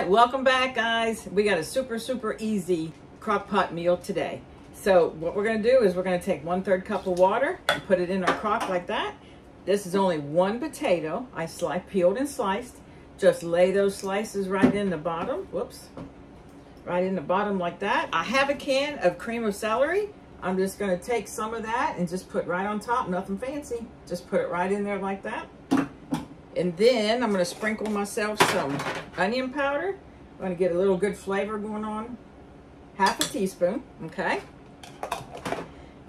right, welcome back guys. We got a super, super easy crock pot meal today. So what we're gonna do is we're gonna take one third cup of water and put it in our crock like that. This is only one potato. I sliced, peeled and sliced. Just lay those slices right in the bottom. Whoops. Right in the bottom like that. I have a can of cream of celery. I'm just gonna take some of that and just put right on top, nothing fancy. Just put it right in there like that. And then I'm gonna sprinkle myself some onion powder. I'm gonna get a little good flavor going on. Half a teaspoon, okay?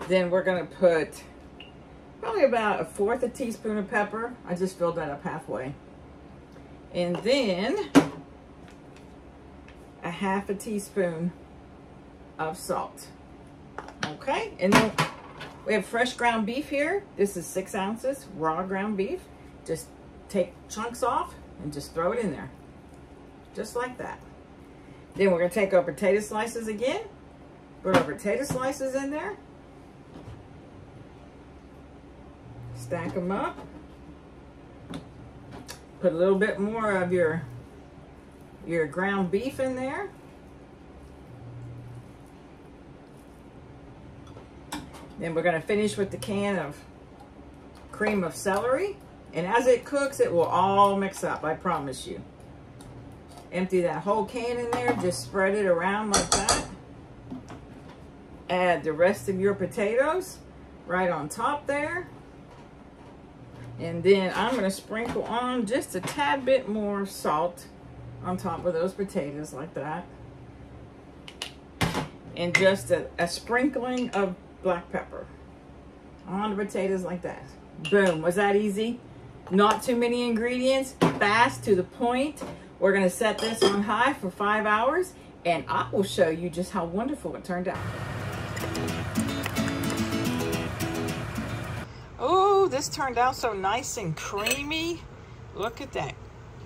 Then we're gonna put probably about a fourth a teaspoon of pepper. I just filled that up halfway. And then a half a teaspoon of salt. Okay, and then we have fresh ground beef here. This is six ounces, raw ground beef. Just take chunks off and just throw it in there. Just like that. Then we're gonna take our potato slices again. Put our potato slices in there. Stack them up. Put a little bit more of your, your ground beef in there. Then we're gonna finish with the can of cream of celery. And as it cooks, it will all mix up, I promise you. Empty that whole can in there, just spread it around like that. Add the rest of your potatoes right on top there. And then I'm gonna sprinkle on just a tad bit more salt on top of those potatoes like that. And just a, a sprinkling of black pepper on the potatoes like that. Boom, was that easy? Not too many ingredients, fast to the point. We're gonna set this on high for five hours and I will show you just how wonderful it turned out. Oh, this turned out so nice and creamy. Look at that.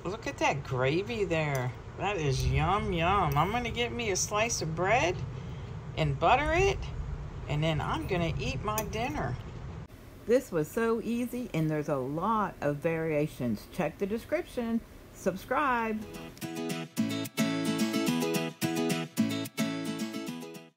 Look at that gravy there. That is yum, yum. I'm gonna get me a slice of bread and butter it and then I'm gonna eat my dinner. This was so easy and there's a lot of variations. Check the description. Subscribe.